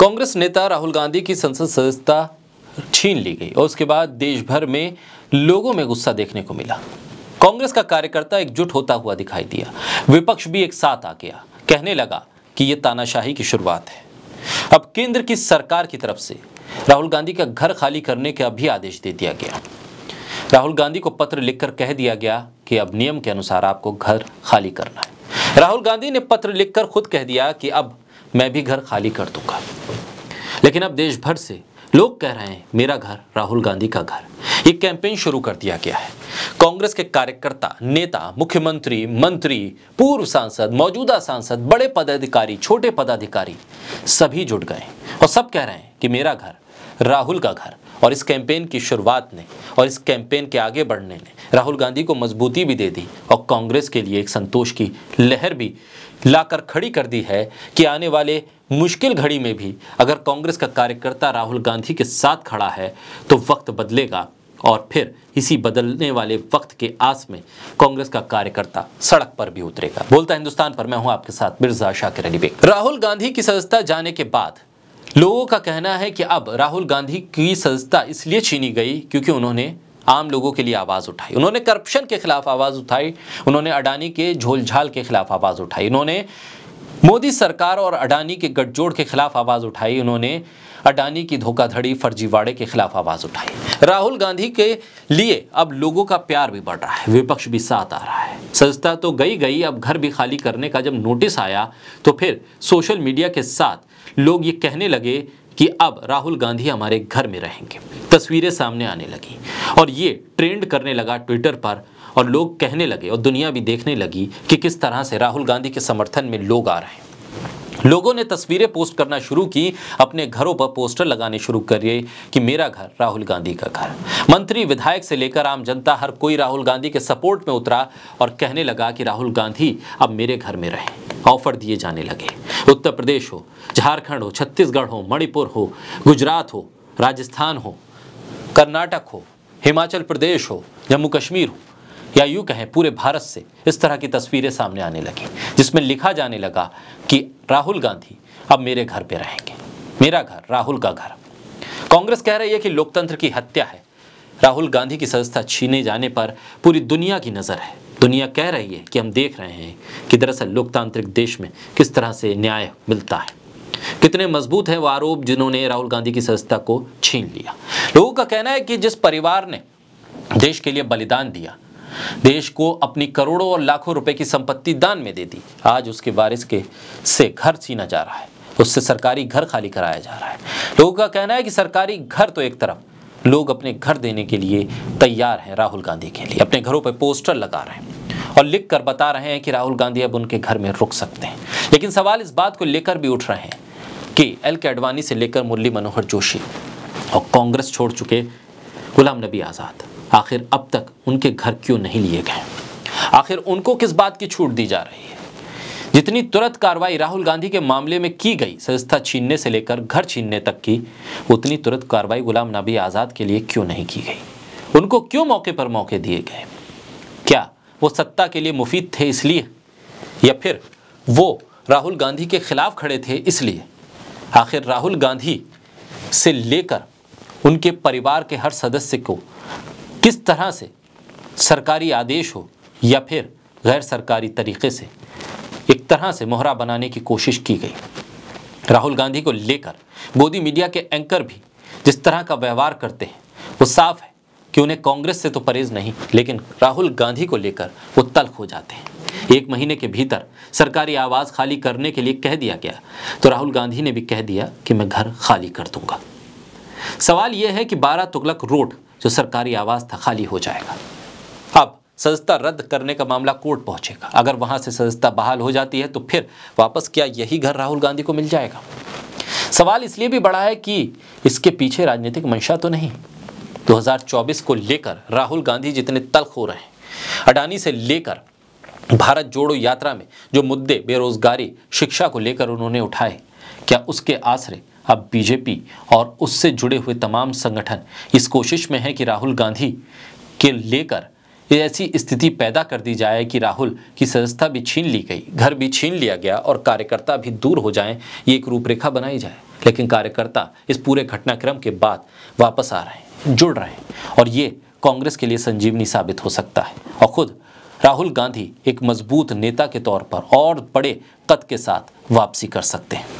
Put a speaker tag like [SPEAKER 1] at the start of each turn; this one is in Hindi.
[SPEAKER 1] कांग्रेस नेता राहुल गांधी की संसद सदस्यता छीन ली गई और उसके बाद देश भर में लोगों में गुस्सा देखने को मिला। कांग्रेस का कार्यकर्ता एकजुट होता हुआ दिखाई दिया। विपक्ष भी एक साथ आ गया। कहने लगा कि यह तानाशाही की शुरुआत है। अब केंद्र की सरकार की तरफ़ से राहुल गांधी का घर खाली करने का भी आदेश दे दिया गया। राहुल गांधी को पत्र लिखकर कह दिया गया कि अब नियम के अनुसार आपको घर खाली करना है। राहुल गांधी ने पत्र लिखकर खुद कह दिया कि अब मैं भी घर खाली कर दूँगा। लेकिन अब देश भर से लोग कह रहे हैं, मेरा घर राहुल गांधी का घर। एक कैंपेन शुरू कर दिया गया है। कांग्रेस के कार्यकर्ता, नेता, मुख्यमंत्री, मंत्री, पूर्व सांसद, मौजूदा सांसद, बड़े पदाधिकारी, छोटे पदाधिकारी, सभी जुट गए और सब कह रहे हैं कि मेरा घर राहुल का घर और इस कैंपेन की शुरुआत ने और इस कैंपेन के आगे बढ़ने ने राहुल गांधी को मजबूती भी दे दी और कांग्रेस के लिए एक संतोष की लहर भी लाकर खड़ी कर दी है कि आने वाले मुश्किल घड़ी में भी अगर कांग्रेस का कार्यकर्ता राहुल गांधी के साथ खड़ा है तो वक्त बदलेगा और फिर इसी बदलने वाले वक्त के आस में कांग्रेस का कार्यकर्ता सड़क पर भी उतरेगा। बोलता हिंदुस्तान पर मैं हूँ आपके साथ, मिर्ज़ा शाकिर अली बेग राहुल गांधी की सदस्यता जाने के बाद लोगों का कहना है कि अब राहुल गांधी की सदस्यता इसलिए छीनी गई क्योंकि उन्होंने आम लोगों के लिए आवाज़ उठाई। उन्होंने करप्शन के खिलाफ आवाज़ उठाई, उन्होंने अडानी के झोलझाल के खिलाफ आवाज़ उठाई, उन्होंने मोदी सरकार और अडानी के गठजोड़ के खिलाफ आवाज़ उठाई, उन्होंने अडानी की धोखाधड़ी फर्जीवाड़े के खिलाफ आवाज़ उठाई। राहुल गांधी के लिए अब लोगों का प्यार भी बढ़ रहा है, विपक्ष भी साथ आ रहा है। सजता तो गई गई, अब घर भी खाली करने का जब नोटिस आया तो फिर सोशल मीडिया के साथ लोग ये कहने लगे कि अब राहुल गांधी हमारे घर में रहेंगे। तस्वीरें सामने आने लगी और ये ट्रेंड करने लगा ट्विटर पर और लोग कहने लगे और दुनिया भी देखने लगी कि किस तरह से राहुल गांधी के समर्थन में लोग आ रहे हैं। लोगों ने तस्वीरें पोस्ट करना शुरू की, अपने घरों पर पोस्टर लगाने शुरू करिए कि मेरा घर राहुल गांधी का घर। मंत्री, विधायक से लेकर आम जनता, हर कोई राहुल गांधी के सपोर्ट में उतरा और कहने लगा कि राहुल गांधी अब मेरे घर में रहे। ऑफ़र दिए जाने लगे। उत्तर प्रदेश हो, झारखंड हो, छत्तीसगढ़ हो, मणिपुर हो, गुजरात हो, राजस्थान हो, कर्नाटक हो, हिमाचल प्रदेश हो, जम्मू कश्मीर हो, या यूँ कहें पूरे भारत से इस तरह की तस्वीरें सामने आने लगी, जिसमें लिखा जाने लगा कि राहुल गांधी अब मेरे घर पे रहेंगे। मेरा घर, राहुल का घर। कांग्रेस कह रही है कि लोकतंत्र की हत्या है। राहुल गांधी की सदस्यता छीने जाने पर पूरी दुनिया की नज़र है। दुनिया कह रही है कि हम देख रहे हैं कि दरअसल लोकतांत्रिक देश में किस तरह से न्याय मिलता है। कितने मज़बूत है वो आरोप जिन्होंने राहुल गांधी की सदस्यता को छीन लिया। लोगों का कहना है कि जिस परिवार ने देश के लिए बलिदान दिया, देश को अपनी करोड़ों और लाखों रुपए की संपत्ति दान में दे दी, आज उसके वारिस के से घर छीना जा रहा है। उससे सरकारी घर खाली कराया जा रहा है। लोगों का कहना है कि सरकारी घर तो एक तरफ़ लोग अपने घर देने के लिए तैयार हैं राहुल गांधी के लिए, अपने घरों पर पोस्टर लगा रहे हैं और लिख कर बता रहे हैं कि राहुल गांधी अब उनके घर में रुक सकते हैं। लेकिन सवाल इस बात को लेकर भी उठ रहे हैं कि एल के अडवाणी से लेकर मुरली मनोहर जोशी और कांग्रेस छोड़ चुके गुलाम नबी आज़ाद, आखिर अब तक उनके घर क्यों नहीं लिए गए? आखिर उनको किस बात की छूट दी जा रही है? जितनी तुरंत कार्रवाई राहुल गांधी के मामले में की गई, संस्था छीनने से लेकर घर छीनने तक की, उतनी तुरंत कार्रवाई गुलाम नबी आज़ाद के लिए क्यों नहीं की गई? उनको क्यों मौके पर मौके दिए गए? क्या वो सत्ता के लिए मुफीद थे इसलिए? या फिर वो राहुल गांधी के खिलाफ खड़े थे इसलिए? आखिर राहुल गांधी से लेकर उनके परिवार के हर सदस्य को किस तरह से सरकारी आदेश हो या फिर गैर सरकारी तरीके से एक तरह से मोहरा बनाने की कोशिश की गई। राहुल गांधी को लेकर मोदी मीडिया के एंकर भी जिस तरह का व्यवहार करते हैं, वो साफ़ है कि उन्हें कांग्रेस से तो परहेज नहीं, लेकिन राहुल गांधी को लेकर वो तल्ख हो जाते हैं। एक महीने के भीतर सरकारी आवाज़ खाली करने के लिए कह दिया गया तो राहुल गांधी ने भी कह दिया कि मैं घर खाली कर दूँगा। सवाल यह है कि बारह तुगलक रोड, जो सरकारी आवाज़ था, खाली हो जाएगा। अब सदस्यता रद्द करने का मामला कोर्ट पहुंचेगा। अगर वहाँ से सदस्यता बहाल हो जाती है तो फिर वापस क्या यही घर राहुल गांधी को मिल जाएगा? सवाल इसलिए भी बड़ा है कि इसके पीछे राजनीतिक मंशा तो नहीं। 2024 को लेकर राहुल गांधी जितने तल्ख हो रहे हैं, अडानी से लेकर भारत जोड़ो यात्रा में जो मुद्दे बेरोजगारी, शिक्षा को लेकर उन्होंने उठाए, क्या उसके आसरे अब बीजेपी और उससे जुड़े हुए तमाम संगठन इस कोशिश में है कि राहुल गांधी के लेकर ऐसी स्थिति पैदा कर दी जाए कि राहुल की सदस्यता भी छीन ली गई, घर भी छीन लिया गया और कार्यकर्ता भी दूर हो जाएँ, ये एक रूपरेखा बनाई जाए। लेकिन कार्यकर्ता इस पूरे घटनाक्रम के बाद वापस आ रहे हैं, जुड़ रहे हैं और ये कांग्रेस के लिए संजीवनी साबित हो सकता है। और खुद राहुल गांधी एक मज़बूत नेता के तौर पर और बड़े कद के साथ वापसी कर सकते हैं।